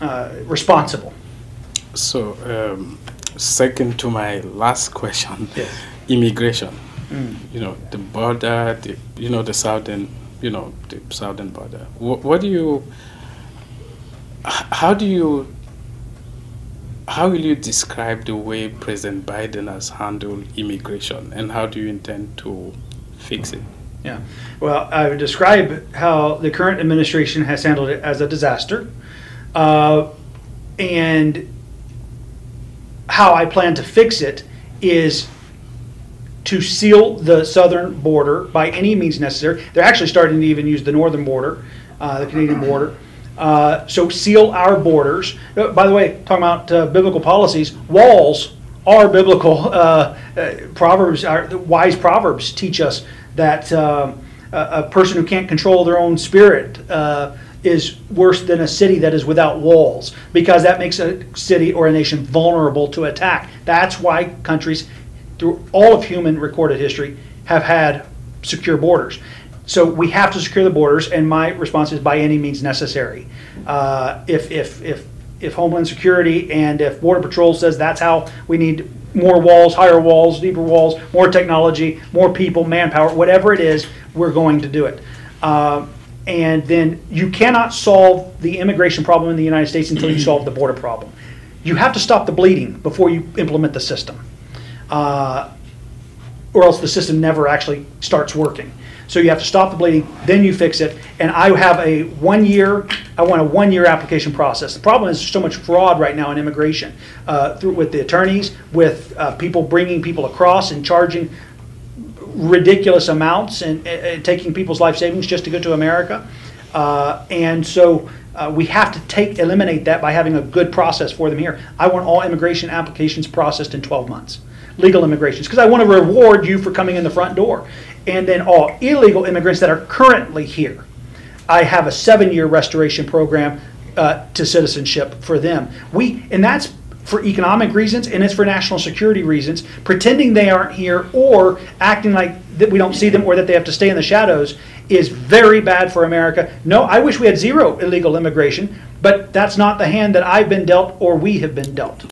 uh, responsible. So, um, second to my last question, Yes. immigration. Mm. You know, the border, the, you know, the southern, you know, the southern border. What, what do you, how do you, how will you describe the way President Biden has handled immigration and how do you intend to fix it? Yeah. Well, I would describe how the current administration has handled it as a disaster, uh, and how I plan to fix it is to seal the southern border by any means necessary. They're actually starting to even use the northern border, uh, the Canadian border. Uh, so seal our borders. Uh, by the way, talking about uh, biblical policies, walls are biblical. Uh, uh, proverbs, are, wise proverbs teach us that um, a, a person who can't control their own spirit is worse than a city that is without walls because that makes a city or a nation vulnerable to attack. That's why countries, through all of human recorded history, have had secure borders. So we have to secure the borders, and my response is by any means necessary. Uh, if, if, if, if Homeland Security and if Border Patrol says that's how we need more walls, higher walls, deeper walls, more technology, more people, manpower, whatever it is, we're going to do it. Uh, and then you cannot solve the immigration problem in the United States until you solve the border problem. You have to stop the bleeding before you implement the system. Uh, or else the system never actually starts working. So you have to stop the bleeding, then you fix it. And I have a one year, I want a one year application process. The problem is so much fraud right now in immigration uh, through with the attorneys, with uh, people bringing people across and charging ridiculous amounts and, and taking people's life savings just to go to America. Uh, and so uh, we have to take eliminate that by having a good process for them here. I want all immigration applications processed in 12 months, legal immigrations, because I want to reward you for coming in the front door. And then all illegal immigrants that are currently here, I have a seven-year restoration program uh, to citizenship for them. We and that's for economic reasons and it's for national security reasons. Pretending they aren't here or acting like that we don't see them or that they have to stay in the shadows is very bad for America. No, I wish we had zero illegal immigration, but that's not the hand that I've been dealt or we have been dealt.